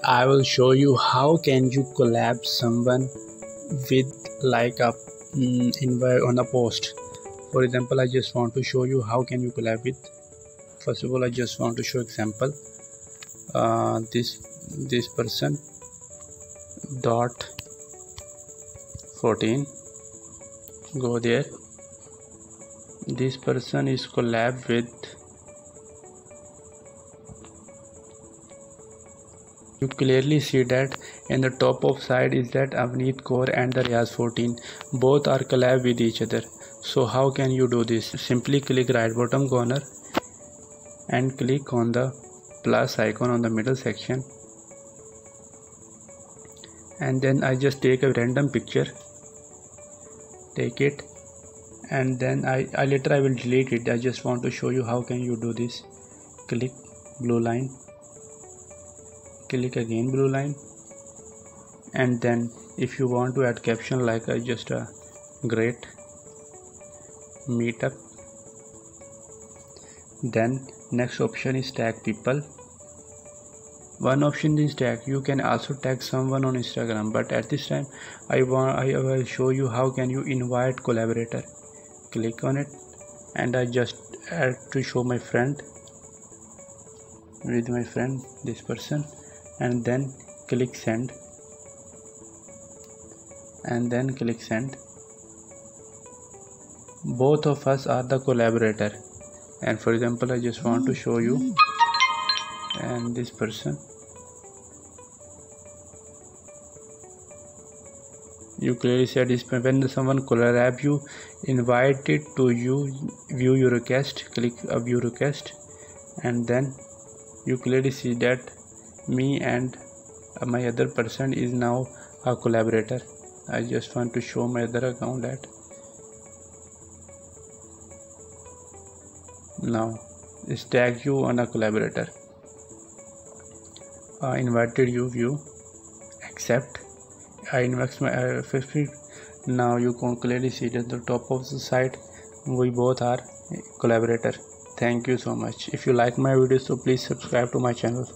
I will show you how can you collab someone with like a mm, invite on a post. For example I just want to show you how can you collab with. First of all I just want to show example. Uh, this this person dot 14 go there. This person is collab with you clearly see that in the top of side is that Avneet Kaur and the Riyaz 14 both are collab with each other. So how can you do this? Simply click right bottom corner and click on the plus icon on the middle section. And then I just take a random picture. Take it. And then I, I later I will delete it. I just want to show you how can you do this. Click blue line click again blue line. And then if you want to add caption like uh, just a great meetup then next option is tag people. One option is tag. You can also tag someone on instagram but at this time i want i will show you how can you invite collaborator. Click on it and i just add to show my friend with my friend this person and then click send and then click send. Both of us are the collaborator. And for example I just want to show you and this person. You clearly said this when someone collab you invite it to you view your request click a view request and then you clearly see that me and my other person is now a collaborator. I just want to show my other account that now is tag you on a collaborator. I invited you view accept. I invest my uh, 50 now you can clearly see that the top of the site we both are collaborator. Thank you so much. If you like my videos so please subscribe to my channel